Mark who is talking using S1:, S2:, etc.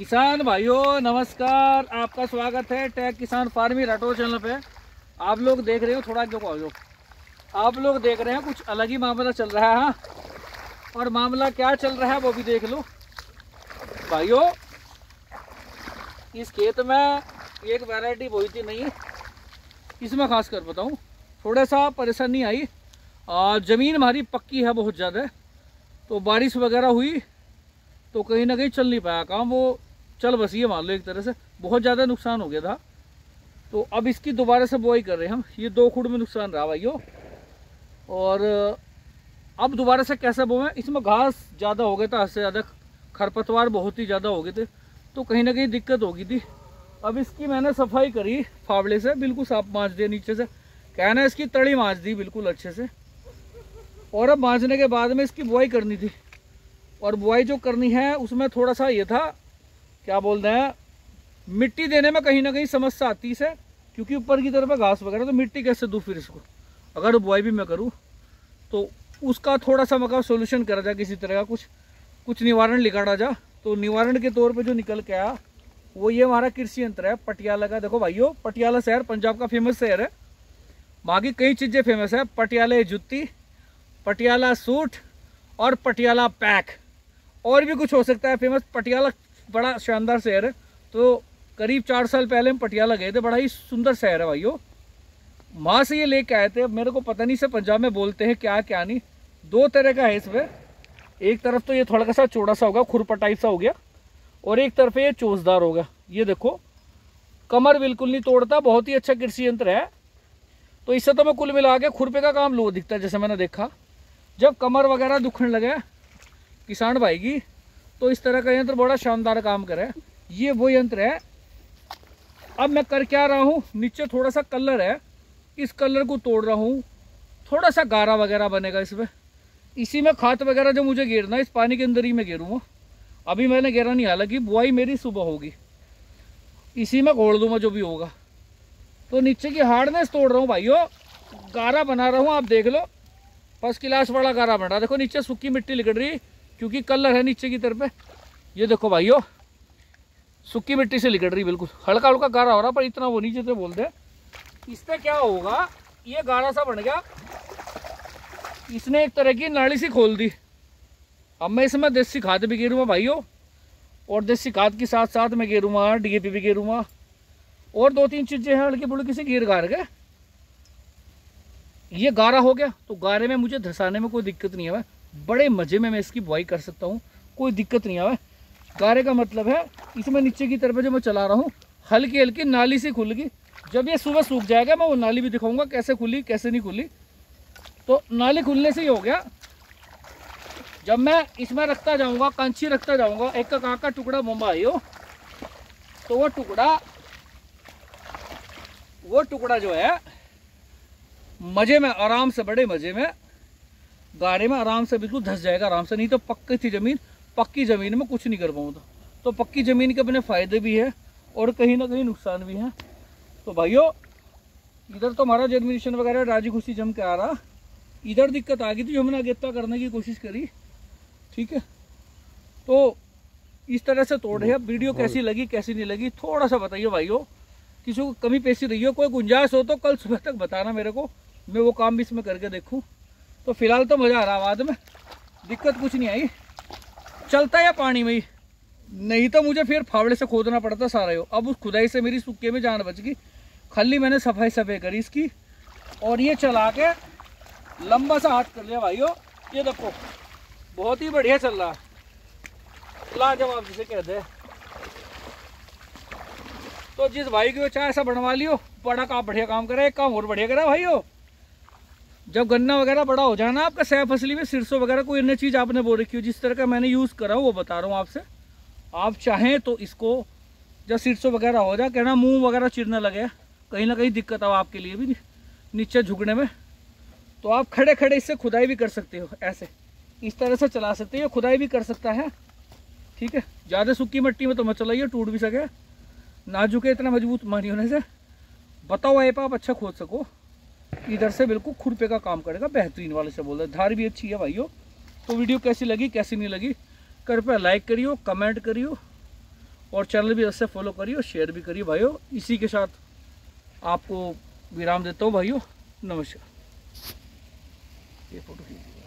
S1: किसान भाइयों, नमस्कार। आपका स्वागत है टैग किसान फार्मी राठौर चैनल पे। आप लोग देख रहे हो थोड़ा क्यों कहो आप लोग देख रहे हैं कुछ अलग ही मामला चल रहा है हाँ। और मामला क्या चल रहा है वो भी देख लो। भाइयों, इस खेत में एक वैरायटी बोई थी नहीं इसमें खास कर बताऊँ, थोड़ा सा परेशानी आई। और ज़मीन हमारी पक्की है बहुत ज़्यादा। तो बारिश वगैरह हुई तो कहीं ना कहीं चल नहीं पाया काम। वो चल बसी है मान लो एक तरह से, बहुत ज़्यादा नुकसान हो गया था। तो अब इसकी दोबारा से बुआई कर रहे हैं हम। ये दो खुड में नुकसान रहा भाइयों। और अब दोबारा से कैसे बोए इसमें घास ज़्यादा हो गया था हद से ज़्यादा खरपतवार बहुत ही ज़्यादा हो गए थे तो कहीं ना कहीं दिक्कत होगी थी। अब इसकी मैंने सफ़ाई करी फावड़े से, बिल्कुल साफ़ माँज दिया नीचे से। कहना इसकी तड़ी माँज दी बिल्कुल अच्छे से। और अब माँजने के बाद में इसकी बुआई करनी थी। और बुआई जो करनी है, उसमें थोड़ा सा ये था क्या बोलते हैं, मिट्टी देने में कहीं ना कहीं समस्या आती है, क्योंकि ऊपर की तरफ़ घास वगैरह तो मिट्टी कैसे दूँ फिर इसको? अगर बुआई भी मैं करूँ तो उसका थोड़ा सा मका सोल्यूशन करा जाए किसी तरह का, कुछ कुछ निवारण लिखाड़ा जा। तो निवारण के तौर पे जो निकल के आया, वो ये हमारा कृषि यंत्र है, पटियाला का। देखो भाइयों, पटियाला शहर, पंजाब का फ़ेमस शहर है। वहाँ की कई चीज़ें फ़ेमस है, पटियाला जुत्ती, पटियाला सूट और पटियाला पैक। और भी कुछ हो सकता है फ़ेमस पटियाला बड़ा शानदार शहर है। तो करीब चार साल पहले हम पटियाला गए थे, बड़ा ही सुंदर शहर है भाइयों माँ से ये लेके आए थे, अब मेरे को पता नहीं से पंजाब में बोलते हैं क्या क्या नहीं। दो तरह का है इसमें एक तरफ़ तो ये थोड़ा सा चौड़ा सा होगा खुरपा टाइप सा हो गया, और एक तरफ़ ये चोसदार होगा ये देखो, कमर बिल्कुल नहीं तोड़ता, बहुत ही अच्छा कृषि यंत्र है। तो इससे तो मैं कुल मिला के खुरपे का काम लो दिखता है, जैसे मैंने देखा। जब कमर वगैरह दुखने लगे, किसान भाई की तो इस तरह का यंत्र बड़ा शानदार काम करे ये वो यंत्र है। अब मैं कर क्या रहा हूँ? नीचे थोड़ा सा कलर है। इस कलर को तोड़ रहा हूँ। थोड़ा सा गारा वगैरह बनेगा इसमें इसी में खाद वगैरह जो मुझे घेरना इस पानी के अंदर ही मैं घेरूँगा। अभी मैंने घेरा नहीं, हालाँकि बुआई मेरी सुबह होगी। इसी में घोड़ दूँगा जो भी होगा। तो नीचे की हार्डनेस तोड़ रहा हूँ भाइयों। गारा बना रहा हूँ, आप देख लो। फ़र्स्ट क्लास वाला गारा बन देखो, नीचे सूखी मिट्टी लिकड़ रही। क्योंकि कलर है नीचे की तरफ़ ये देखो भाइयों, सूखी मिट्टी से लिकड़ रही बिल्कुल। हल्का हल्का गारा हो रहा पर इतना वो नीचे से बोलते इस पर क्या होगा, ये गारा सा बन गया। इसने एक तरह की नाली सी खोल दी। अब मैं इसमें देसी खाद भी गिरूँगा भाइयों, और देसी खाद के साथ साथ मैं गिरूँगा डीएपी भी गिरूँगा और दो तीन चीज़ें हैं, हल्की बुल्की से गिर गार के। ये गारा हो गया तो गारे में मुझे धसाने में कोई दिक्कत नहीं है बड़े मज़े में मैं इसकी बुआई कर सकता हूँ। कोई दिक्कत नहीं, आवे। गारे का मतलब है, इसमें नीचे की तरफ़ जो मैं चला रहा हूँ, हल्की हल्की नाली से खुल गई जब ये सुबह सूख जाएगा, मैं वो नाली भी दिखाऊँगा, कैसे खुली, कैसे नहीं खुली। तो नाली खुलने से ही हो गया। जब मैं इसमें रखता जाऊँगा, कंची रखता जाऊँगा, एक का का टुकड़ा मुंबई हो तो वो टुकड़ा वो टुकड़ा जो है, मज़े में, आराम से, बड़े मज़े में गाड़े में आराम से बिल्कुल धस जाएगा आराम से। नहीं तो पक्की थी ज़मीन पक्की ज़मीन में कुछ नहीं कर पाऊँ तो। पक्की ज़मीन के अपने फ़ायदे भी है और कहीं ना कहीं नुकसान भी है। तो भाइयों इधर तो हमारा जर्मिनेशन वगैरह राज़ी खुशी जम के आ रहा। इधर दिक्कत आ गई थी जो हमने अगेता करने की कोशिश करी ठीक है? तो इस तरह से तोड़ रहे वीडियो कैसी लगी कैसी नहीं लगी थोड़ा सा बताइए भाइयों। किसी को कमी पेशी रही हो कोई गुंजाइश हो तो कल सुबह तक बताना मेरे को। मैं वो काम भी इसमें करके देखूँ। तो फ़िलहाल तो मज़ा आ रहा बाद में। दिक्कत कुछ नहीं आई। चलता है पानी में ही। नहीं तो मुझे फिर फावड़े से खोदना पड़ता सारा यो। अब उस खुदाई से मेरी सुक्के में जान बच गई। खाली मैंने सफ़ाई सफ़ाई करी इसकी। और ये चला के लंबा सा हाथ कर लिया भाइयों। ये देखो, बहुत ही बढ़िया चल रहा। लाजवाब जिसे कहते हैं। तो जिस भाई की चाहे ऐसा बनवा लियो, बड़ा काम, बढ़िया काम करे, एक काम और बढ़िया करा भाइयों। जब गन्ना वगैरह बड़ा हो जाए ना आपका सह फसली में सिरसों वगैरह, कोई अन्य चीज़ आपने बोल रखी हो, जिस तरह का मैंने यूज़ करा, वो बता रहा हूँ आपसे। आप चाहें तो इसको, जब सिरसों वगैरह हो जाए, कहना मुँह वगैरह चिरने लगे, कहीं ना कहीं दिक्कत हो आपके लिए भी नीचे झुकने में। तो आप खड़े खड़े इससे खुदाई भी कर सकते हो, ऐसे। इस तरह से चला सकते हो खुदाई भी कर सकता है। ठीक है? ज़्यादा सूखी मिट्टी में तो मत चलाइए, टूट भी सके। ना झुके इतना मज़बूत मानी होने से। बताओ आप अच्छा खोद सको। इधर से बिल्कुल खुरपे का काम करेगा, बेहतरीन वाले से बोल रहे धार भी अच्छी है भाइयों। तो वीडियो कैसी लगी, कैसी नहीं लगी कृपया लाइक करियो, कमेंट करियो, और चैनल भी इससे फॉलो करियो, शेयर भी करियो भाइयों। इसी के साथ आपको विराम देता हूँ भाइयों। नमस्कार। ये फ़ोटो खींच